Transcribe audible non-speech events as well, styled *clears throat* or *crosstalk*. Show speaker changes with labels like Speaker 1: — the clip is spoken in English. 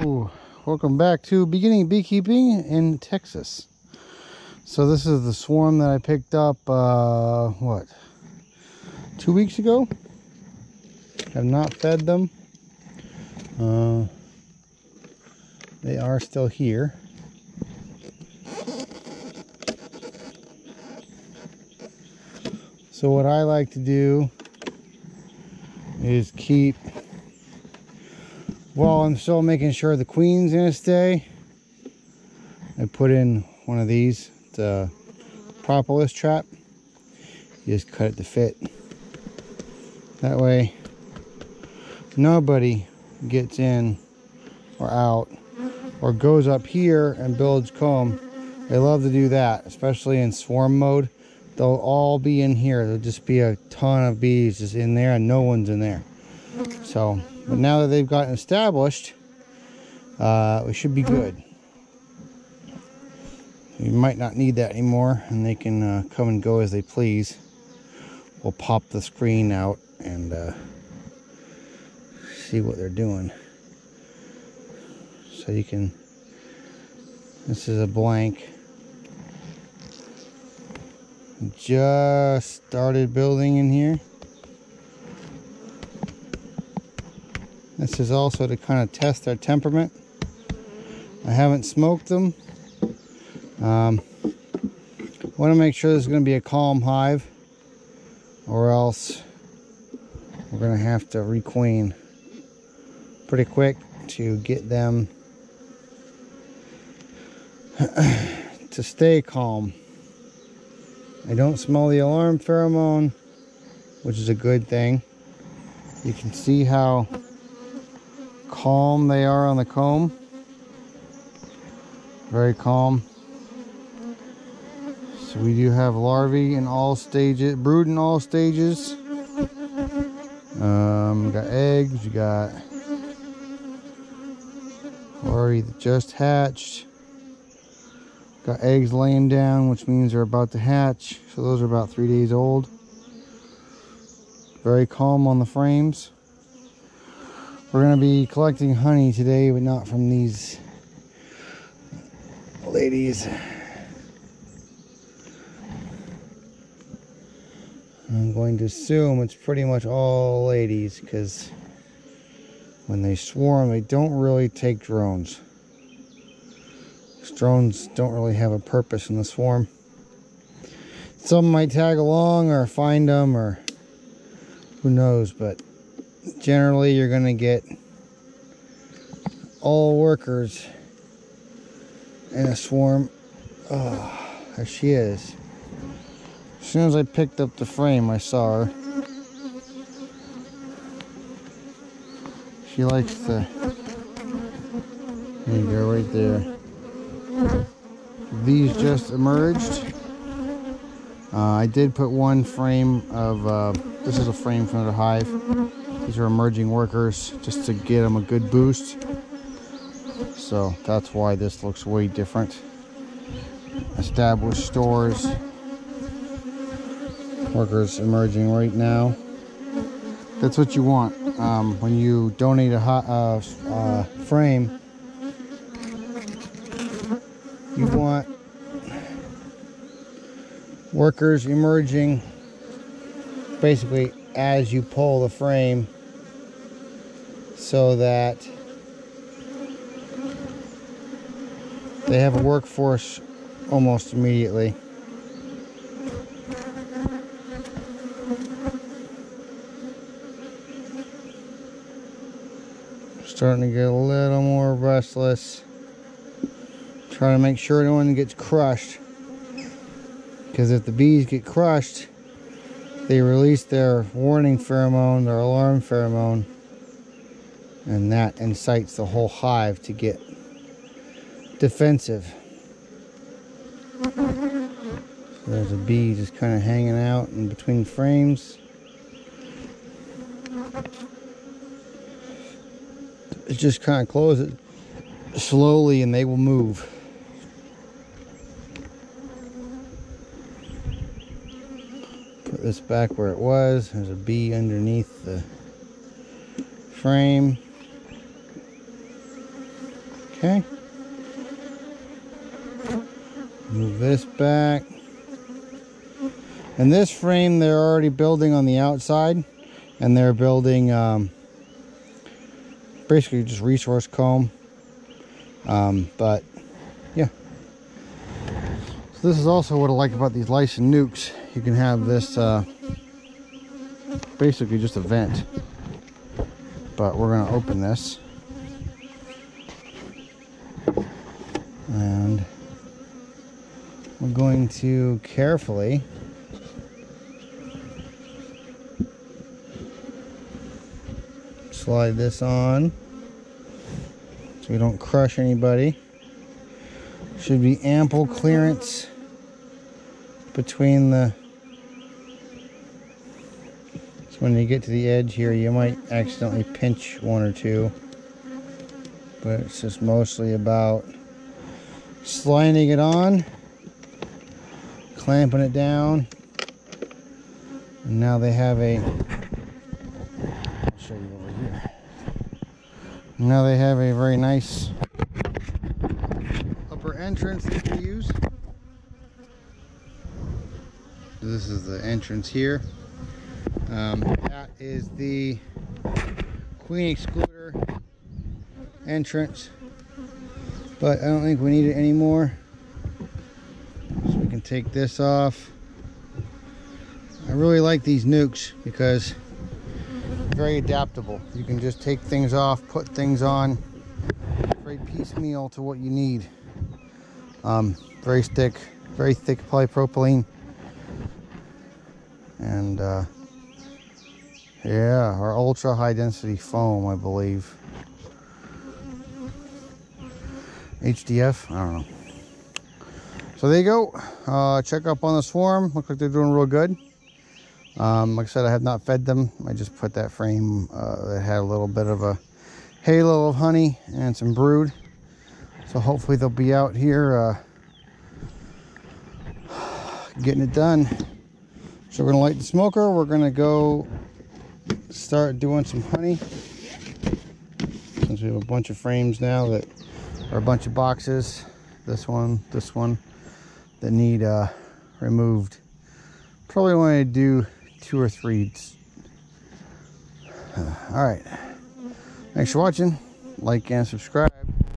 Speaker 1: Ooh, welcome back to beginning beekeeping in Texas. So this is the swarm that I picked up, uh, what, two weeks ago? Have not fed them. Uh, they are still here. So what I like to do is keep well I'm still making sure the queen's gonna stay. I put in one of these the propolis trap. You just cut it to fit. That way nobody gets in or out or goes up here and builds comb. They love to do that especially in swarm mode. They'll all be in here. There'll just be a ton of bees just in there and no one's in there. So but now that they've gotten established uh, we should be good. You might not need that anymore and they can uh, come and go as they please. We'll pop the screen out and uh, see what they're doing. So you can this is a blank. Just started building in here. This is also to kind of test their temperament. I haven't smoked them. Um, want to make sure there's going to be a calm hive or else we're going to have to requeen pretty quick to get them *clears throat* to stay calm. I don't smell the alarm pheromone, which is a good thing. You can see how calm they are on the comb. Very calm. So we do have larvae in all stages, brood in all stages. Um, got eggs, you got larvae that just hatched. Got eggs laying down, which means they're about to hatch. So those are about three days old. Very calm on the frames. We're going to be collecting honey today, but not from these ladies. I'm going to assume it's pretty much all ladies because when they swarm, they don't really take drones drones don't really have a purpose in the swarm. Some might tag along or find them or who knows, but generally you're going to get all workers in a swarm. Oh, there she is. As soon as I picked up the frame, I saw her. She likes to... There you go, right there. These just emerged. Uh, I did put one frame of, uh, this is a frame from the hive. These are emerging workers just to get them a good boost. So that's why this looks way different. Established stores. Workers emerging right now. That's what you want. Um, when you donate a hot, uh, uh, frame, you want workers emerging basically as you pull the frame so that they have a workforce almost immediately. Starting to get a little more restless. Trying to make sure no one gets crushed. Because if the bees get crushed, they release their warning pheromone, their alarm pheromone, and that incites the whole hive to get defensive. So there's a bee just kind of hanging out in between frames. It's just kind of close it slowly and they will move. This back where it was. There's a bee underneath the frame. Okay. Move this back. And this frame they're already building on the outside and they're building um, basically just resource comb. Um, but this is also what I like about these Lyson nucs. You can have this uh, basically just a vent. But we're going to open this. And we're going to carefully slide this on so we don't crush anybody. Should be ample clearance between the so when you get to the edge here you might accidentally pinch one or two. But it's just mostly about sliding it on clamping it down. And now they have a I'll show you over here. Now they have a very nice upper entrance that we use this is the entrance here. Um, that is the queen excluder entrance but I don't think we need it anymore. So we can take this off. I really like these nucs because very adaptable. You can just take things off put things on. Very piecemeal to what you need. Um, very thick very thick polypropylene and uh, yeah our ultra high density foam I believe. HDF I don't know. So there you go. Uh, check up on the swarm. Looks like they're doing real good. Um, like I said I have not fed them. I just put that frame uh, that had a little bit of a halo of honey and some brood. So hopefully they'll be out here uh, getting it done so we're gonna light the smoker. We're gonna go start doing some honey. Since we have a bunch of frames now that are a bunch of boxes this one this one that need uh, removed. Probably want to do two or three uh, *sighs* all right. Thanks for watching. Like and subscribe